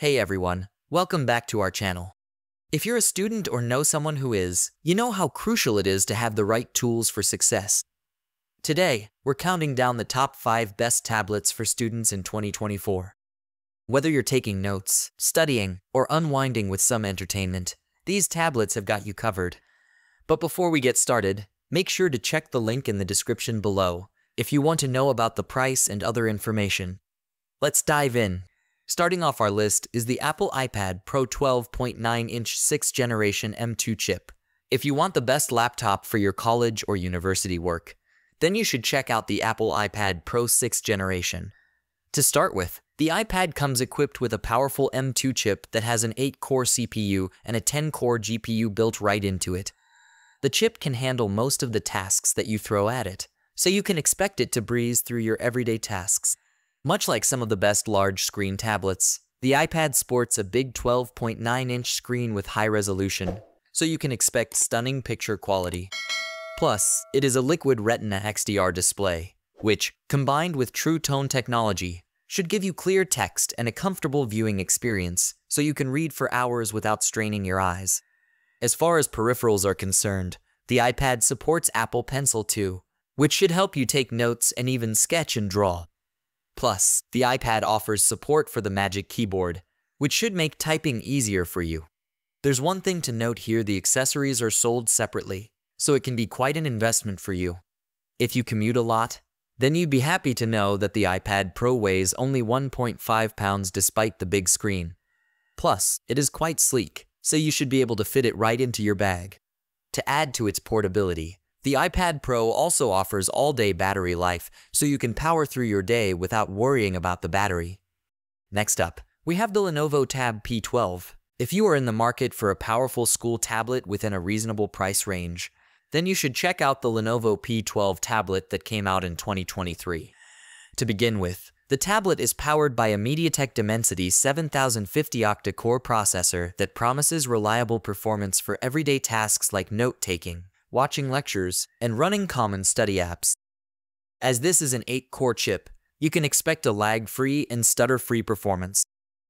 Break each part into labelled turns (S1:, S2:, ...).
S1: Hey everyone, welcome back to our channel. If you're a student or know someone who is, you know how crucial it is to have the right tools for success. Today, we're counting down the top 5 best tablets for students in 2024. Whether you're taking notes, studying, or unwinding with some entertainment, these tablets have got you covered. But before we get started, make sure to check the link in the description below if you want to know about the price and other information. Let's dive in. Starting off our list is the Apple iPad Pro 12.9-inch 6th generation M2 chip. If you want the best laptop for your college or university work, then you should check out the Apple iPad Pro 6th generation. To start with, the iPad comes equipped with a powerful M2 chip that has an 8-core CPU and a 10-core GPU built right into it. The chip can handle most of the tasks that you throw at it, so you can expect it to breeze through your everyday tasks. Much like some of the best large screen tablets, the iPad sports a big 12.9 inch screen with high resolution, so you can expect stunning picture quality. Plus, it is a liquid Retina XDR display, which, combined with True Tone technology, should give you clear text and a comfortable viewing experience so you can read for hours without straining your eyes. As far as peripherals are concerned, the iPad supports Apple Pencil too, which should help you take notes and even sketch and draw. Plus, the iPad offers support for the Magic Keyboard, which should make typing easier for you. There's one thing to note here the accessories are sold separately, so it can be quite an investment for you. If you commute a lot, then you'd be happy to know that the iPad Pro weighs only 1.5 pounds despite the big screen. Plus, it is quite sleek, so you should be able to fit it right into your bag. To add to its portability, the iPad Pro also offers all-day battery life, so you can power through your day without worrying about the battery. Next up, we have the Lenovo Tab P12. If you are in the market for a powerful school tablet within a reasonable price range, then you should check out the Lenovo P12 tablet that came out in 2023. To begin with, the tablet is powered by a MediaTek Dimensity 7050 octa-core processor that promises reliable performance for everyday tasks like note-taking, watching lectures, and running common study apps. As this is an 8-core chip, you can expect a lag-free and stutter-free performance.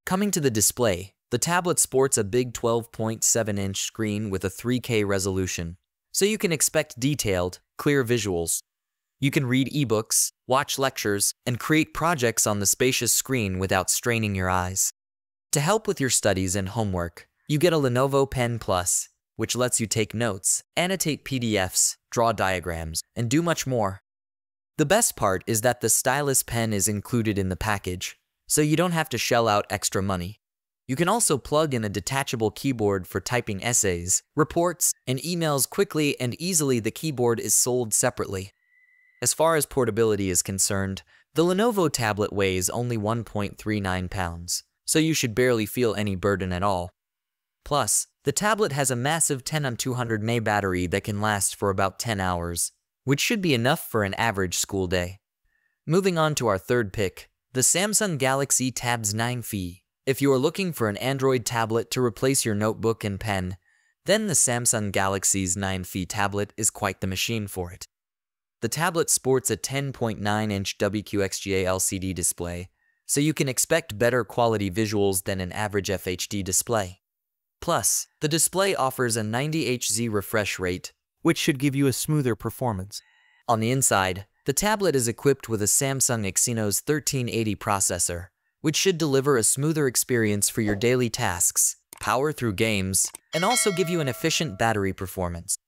S1: Coming to the display, the tablet sports a big 12.7-inch screen with a 3K resolution, so you can expect detailed, clear visuals. You can read ebooks, watch lectures, and create projects on the spacious screen without straining your eyes. To help with your studies and homework, you get a Lenovo Pen Plus, which lets you take notes, annotate PDFs, draw diagrams, and do much more. The best part is that the stylus pen is included in the package, so you don't have to shell out extra money. You can also plug in a detachable keyboard for typing essays, reports, and emails quickly and easily the keyboard is sold separately. As far as portability is concerned, the Lenovo tablet weighs only 1.39 pounds, so you should barely feel any burden at all. Plus, the tablet has a massive 10 200 mAh battery that can last for about 10 hours, which should be enough for an average school day. Moving on to our third pick, the Samsung Galaxy Tab S9 FE. If you are looking for an Android tablet to replace your notebook and pen, then the Samsung Galaxy S9 FE tablet is quite the machine for it. The tablet sports a 10.9-inch WQXGA LCD display, so you can expect better quality visuals than an average FHD display. Plus, the display offers a 90Hz refresh rate, which should give you a smoother performance. On the inside, the tablet is equipped with a Samsung Exynos 1380 processor, which should deliver a smoother experience for your daily tasks, power through games, and also give you an efficient battery performance.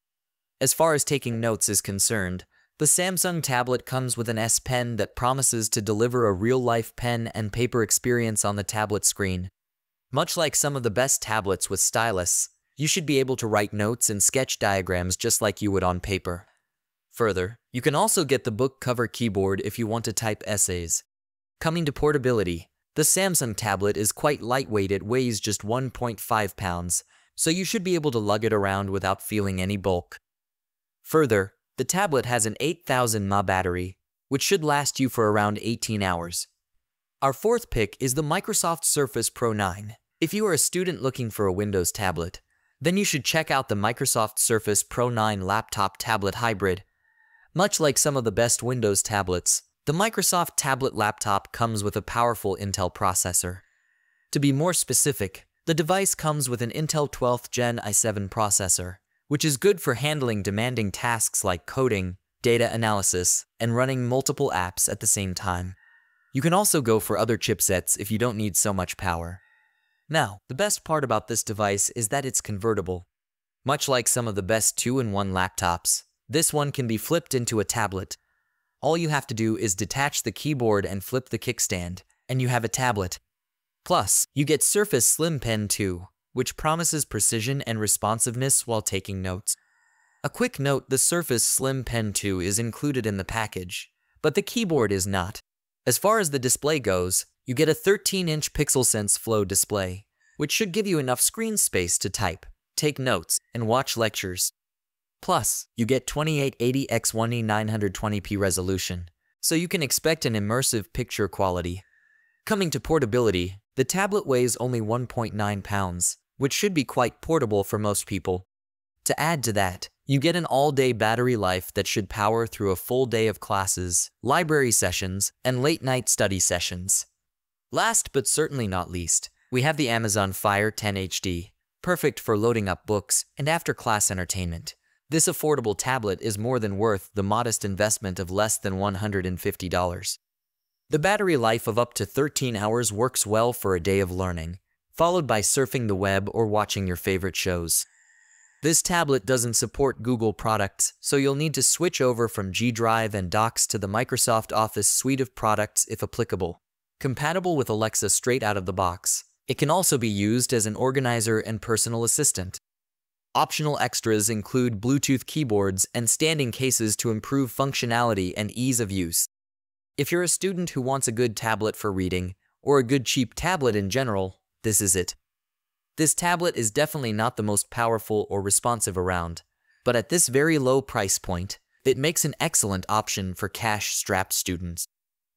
S1: As far as taking notes is concerned, the Samsung tablet comes with an S Pen that promises to deliver a real-life pen and paper experience on the tablet screen. Much like some of the best tablets with stylus, you should be able to write notes and sketch diagrams just like you would on paper. Further, you can also get the book cover keyboard if you want to type essays. Coming to portability, the Samsung tablet is quite lightweight, it weighs just 1.5 pounds, so you should be able to lug it around without feeling any bulk. Further, the tablet has an 8000 mAh battery, which should last you for around 18 hours. Our fourth pick is the Microsoft Surface Pro 9. If you are a student looking for a Windows tablet, then you should check out the Microsoft Surface Pro 9 laptop tablet hybrid. Much like some of the best Windows tablets, the Microsoft tablet laptop comes with a powerful Intel processor. To be more specific, the device comes with an Intel 12th Gen i7 processor, which is good for handling demanding tasks like coding, data analysis, and running multiple apps at the same time. You can also go for other chipsets if you don't need so much power. Now, the best part about this device is that it's convertible. Much like some of the best 2-in-1 laptops, this one can be flipped into a tablet. All you have to do is detach the keyboard and flip the kickstand, and you have a tablet. Plus, you get Surface Slim Pen 2, which promises precision and responsiveness while taking notes. A quick note, the Surface Slim Pen 2 is included in the package, but the keyboard is not. As far as the display goes, you get a 13-inch PixelSense Flow display, which should give you enough screen space to type, take notes, and watch lectures. Plus, you get 2880 x 920p resolution, so you can expect an immersive picture quality. Coming to portability, the tablet weighs only 1.9 pounds, which should be quite portable for most people. To add to that, you get an all-day battery life that should power through a full day of classes, library sessions, and late-night study sessions. Last but certainly not least, we have the Amazon Fire 10 HD, perfect for loading up books and after-class entertainment. This affordable tablet is more than worth the modest investment of less than $150. The battery life of up to 13 hours works well for a day of learning, followed by surfing the web or watching your favorite shows. This tablet doesn't support Google products, so you'll need to switch over from G Drive and Docs to the Microsoft Office suite of products if applicable. Compatible with Alexa straight out of the box, it can also be used as an organizer and personal assistant. Optional extras include Bluetooth keyboards and standing cases to improve functionality and ease of use. If you're a student who wants a good tablet for reading, or a good cheap tablet in general, this is it. This tablet is definitely not the most powerful or responsive around, but at this very low price point, it makes an excellent option for cash-strapped students.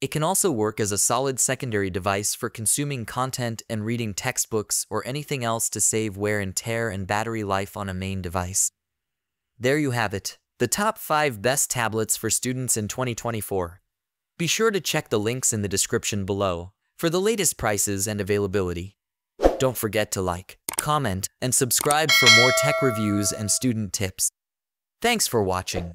S1: It can also work as a solid secondary device for consuming content and reading textbooks or anything else to save wear and tear and battery life on a main device. There you have it, the top 5 best tablets for students in 2024. Be sure to check the links in the description below for the latest prices and availability. Don't forget to like, comment, and subscribe for more tech reviews and student tips. Thanks for watching.